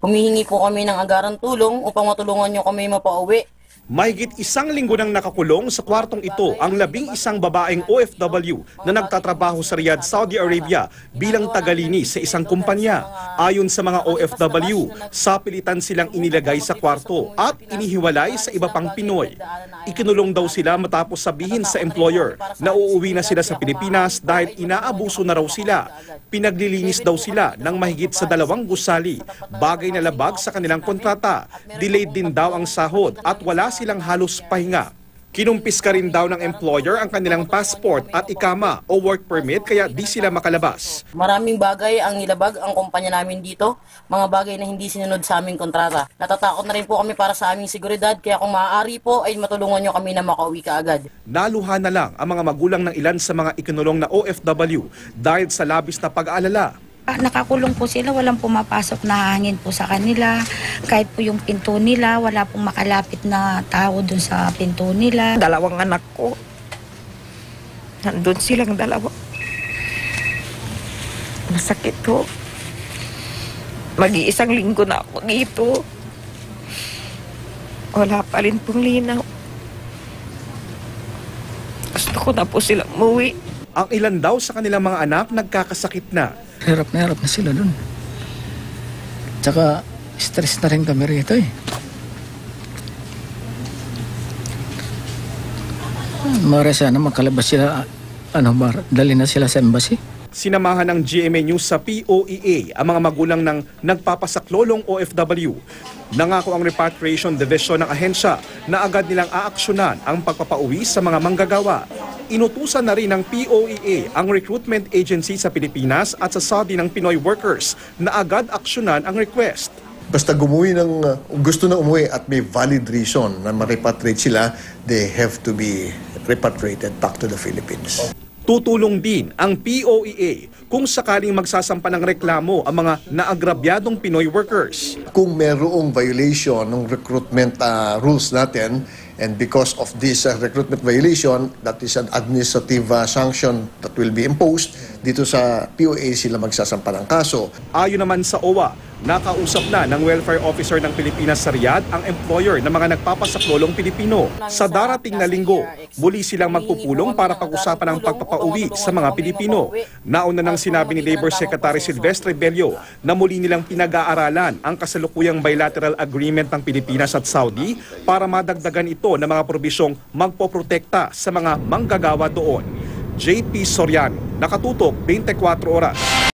Humihingi po kami ng agarang tulong upang matulungan nyo kami mapauwi. Mahigit isang linggo nang nakakulong sa kwartong ito ang labing isang babaeng OFW na nagtatrabaho sa Riyadh, Saudi Arabia bilang tagalinis sa isang kumpanya. Ayon sa mga OFW, sapilitan silang inilagay sa kwarto at inihiwalay sa iba pang Pinoy. Ikinulong daw sila matapos sabihin sa employer na uuwi na sila sa Pilipinas dahil inaabuso na raw sila. Pinaglilinis daw sila ng mahigit sa dalawang gusali, bagay na labag sa kanilang kontrata. Delayed din daw ang sahod at wala silang halos pahinga. Kinumpis ka rin daw ng employer ang kanilang passport at ikama o work permit kaya di sila makalabas. Maraming bagay ang nilabag ang kumpanya namin dito, mga bagay na hindi sinunod sa aming kontrata. Natatakot na rin po kami para sa aming seguridad, kaya kung maaari po ay matulungan nyo kami na makauwi ka agad. Naluha na lang ang mga magulang ng ilan sa mga ikinulong na OFW dahil sa labis na pag-aalala. Ah, Nakakulong po sila, walang pumapasok na hangin po sa kanila. Kahit po yung pinto nila, wala pong makalapit na tao dun sa pinto nila. dalawang anak ko. Nandun silang dalawa. Masakit to. Mag-iisang linggo na ako dito. Wala pa rin pong linaw. Gusto ko na po silang umuwi. Ang ilan daw sa kanilang mga anak nagkakasakit na. Hirap na hirap na sila dun. Tsaka stress na rin kami rito eh. Mara sana makalabas sila, ano, mar, dali na sila sa embassy. Sinamahan ng GMA News sa POEA ang mga magulang ng nagpapasaklolong OFW. Nangako ang Repatriation Division ng ahensya na agad nilang aaksyonan ang pagpapauwi sa mga manggagawa. Inutusan na rin ng POEA ang recruitment agency sa Pilipinas at sa Saudi ng Pinoy workers na agad aksyonan ang request. Basta gumuwi ng, uh, gusto na umuwi at may valid reason na ma-repatriate sila, they have to be repatriated back to the Philippines. Tutulong din ang POEA kung sakaling magsasampa ng reklamo ang mga naagrabyadong Pinoy workers. Kung merong violation ng recruitment uh, rules natin, and because of this uh, recruitment violation, that is an administrative uh, sanction that will be imposed, dito sa POA sila magsasampa ng kaso. Ayon naman sa OWA, nakausap na ng welfare officer ng Pilipinas sa Riyadh ang employer ng mga nagpapasaklolong Pilipino. Sa darating na linggo, muli silang magpupulong para pag-usapan ang pagpapauwi sa mga Pilipino. Nauna nang sinabi ni Labor Secretary Silvestre Bello na muli nilang pinag-aaralan ang kasalukuyang bilateral agreement ng Pilipinas at Saudi para madagdagan ito ng mga probisyong magpoprotekta sa mga manggagawa doon. JP Soriano, nakatutok 24 oras.